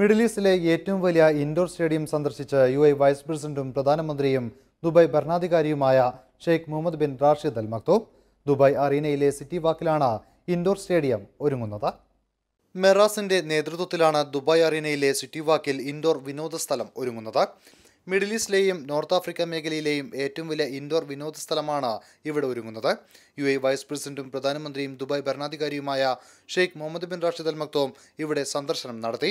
Middle ഈസ്റ്റിലെ ഏറ്റവും വലിയ ഇൻഡോർ സ്റ്റേഡിയം സന്ദർശിച്ച് യു ഐ വൈസ് പ്രസിഡന്റും പ്രധാനമന്ത്രിയും Dubai ഭരണാധികാരിയുമായ Sheikh Mohammed bin Rashid Al Maktoum Dubai അറീനയിലെ city വാക്കിലാണ് ഇൻഡോർ സ്റ്റേഡിയം ഒരുങ്ങുന്നത്. മെറാസിന്റെ നേതൃത്വത്തിലാണ് ദുബായ് അറീനയിലെ സിറ്റി വാക്കിൽ ഇൻഡോർ വിനോദ സ്ഥലം ഒരുങ്ങുന്നത്. മിഡിൽ ഈസ്റ്റിലെയും നോർത്ത് ആഫ്രിക്ക മേഖലയിലെയും ഏറ്റവും വലിയ ഇൻഡോർ വിനോദ സ്ഥലമാണ് ഇവിടെ ഒരുങ്ങുന്നത്. യു എ വൈസ് പ്രസിഡന്റും പ്രധാനമന്ത്രിയും Dubai ഭരണാധികാരിയുമായ Sheikh Mohammed bin Rashid Al Maktoum ഇവിടെ സന്ദർശനം നടത്തി.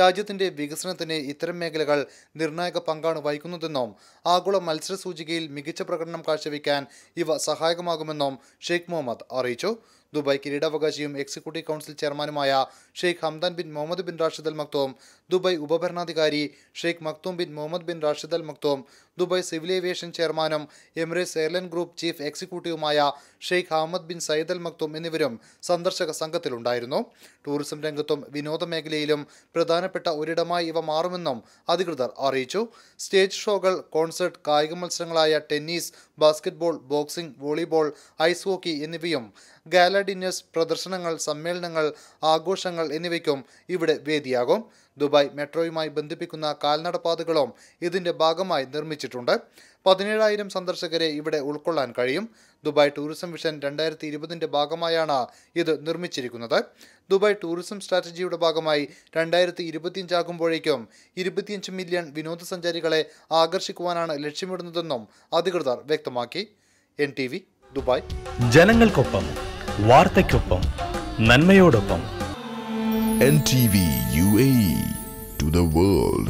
രാജ്യത്തിന്റെ വികസനത്തിന് ഇത്തരം മേഖലകൾ നിർണായക പങ്കാണ് വഹിക്കുന്നതെന്നും ആഗോള മത്സര സൂചികയിൽ മികച്ച പ്രകടനം കാഴ്ചവെക്കാൻ ഇവ സഹായകമാകുമെന്നും ഷെയ്ഖ് മുഹമ്മദ് അറിയിച്ചു. ദുബായ് കിരീടാവകാശിയും എക്സിക്യൂട്ടീവ് കൗൺസിൽ ചെയർമാനുമായ Sheikh Hamdan bin Mohammed bin Rashid Al Maktoum Dubai ഉപഭരണാധികാരി Sheikh Maktoum bin Mohammed bin Rashid Al Maktoum Dubai civil aviation ചെയർമാനും Emirates airline group chief എക്സിക്യൂട്ടീവുമായ Sheikh Ahmed bin Saeed Al Maktoum എന്നിവരും സന്ദർശക സംഘത്തിലുണ്ടായിരുന്നു. Tourism രംഗത്തും വിനോദ മേഖലയിലും പ്രധാനപ്പെട്ട ഒരിടമായി ഇവ മാറുമെന്നും അധികൃതർ അറിയിച്ചു. സ്റ്റേജ് ഷോകൾ കോൺസേർട്ട് കായിക മത്സരങ്ങളായ tennis basketball boxing volleyball ice hockey എന്നിവയും ഗാല ഡിന്നേഴ്സ് പ്രദർശനങ്ങൾ സമ്മേളനങ്ങൾ ആഘോഷങ്ങൾ എന്നിവയ്ക്കും ഇവിടെ വേദിയാകും. ദുബായ് മെട്രോയുമായി ബന്ധിപ്പിക്കുന്ന കാൽനടപാതകളും ഇതിന്റെ ഭാഗമായി നിർമ്മിച്ചിട്ടുണ്ട്. പതിനേഴായിരം സന്ദർശകരെ ഇവിടെ ഉൾക്കൊള്ളാൻ കഴിയും. ദുബായ് ടൂറിസം വിഷൻ രണ്ടായിരത്തി ഇരുപതിന്റെ ഭാഗമായാണ് ഇത് നിർമ്മിച്ചിരിക്കുന്നത്. ദുബായ് ടൂറിസം സ്ട്രാറ്റജിയുടെ ഭാഗമായി രണ്ടായിരത്തി ഇരുപത്തിയഞ്ചാകുമ്പോഴേക്കും ഇരുപത്തിയഞ്ച് മില്യൺ വിനോദസഞ്ചാരികളെ ആകർഷിക്കുവാനാണ് ലക്ഷ്യമിടുന്നതെന്നും അധികൃതർ വ്യക്തമാക്കി. N Dubai. ജനങ്ങൾക്കൊപ്പം വാർത്തയ്ക്കൊപ്പം നന്മയോടൊപ്പം N T V U A to the world.